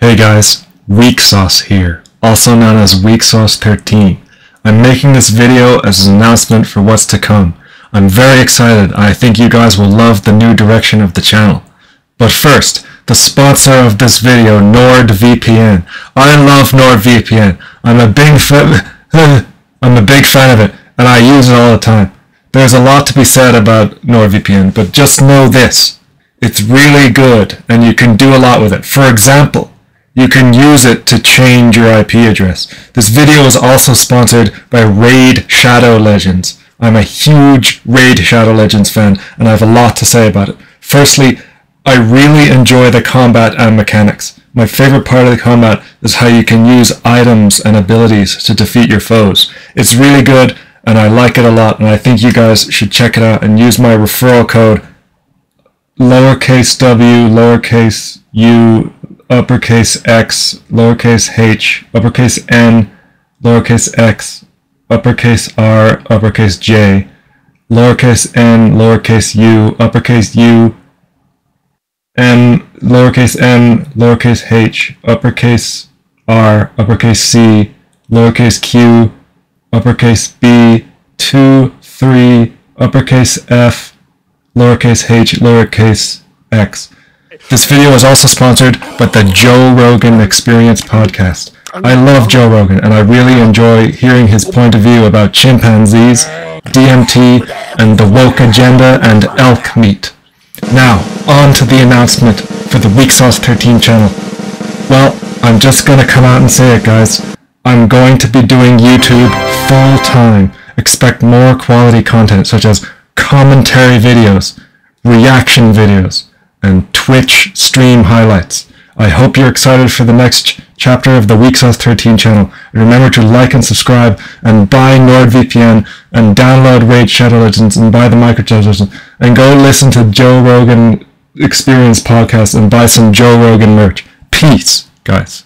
Hey guys, Weak Sauce here, also known as Weak Sauce 13. I'm making this video as an announcement for what's to come. I'm very excited I think you guys will love the new direction of the channel. But first, the sponsor of this video, NordVPN. I love NordVPN. I'm a big fan I'm a big fan of it and I use it all the time. There's a lot to be said about NordVPN, but just know this. It's really good and you can do a lot with it. For example, you can use it to change your IP address. This video is also sponsored by Raid Shadow Legends. I'm a huge Raid Shadow Legends fan and I have a lot to say about it. Firstly, I really enjoy the combat and mechanics. My favorite part of the combat is how you can use items and abilities to defeat your foes. It's really good and I like it a lot and I think you guys should check it out and use my referral code lowercase w, lowercase u, uppercase x, lowercase h, uppercase n, lowercase x, uppercase r, uppercase j, lowercase n, lowercase u, uppercase u, n, lowercase n, lowercase h, uppercase r, uppercase c, lowercase q, uppercase b, 2, 3, uppercase f, lowercase h, lowercase x. This video is also sponsored by the Joe Rogan Experience podcast. I love Joe Rogan and I really enjoy hearing his point of view about chimpanzees, DMT, and the woke agenda and elk meat. Now, on to the announcement for the Weak Sauce 13 channel. Well, I'm just gonna come out and say it guys. I'm going to be doing YouTube full time. Expect more quality content such as commentary videos, reaction videos, and Twitch stream highlights. I hope you're excited for the next chapter of the Sauce 13 channel. Remember to like and subscribe and buy NordVPN and download Raid Shadow Legends and buy the microtransactions and go listen to Joe Rogan Experience podcast and buy some Joe Rogan merch. Peace, guys.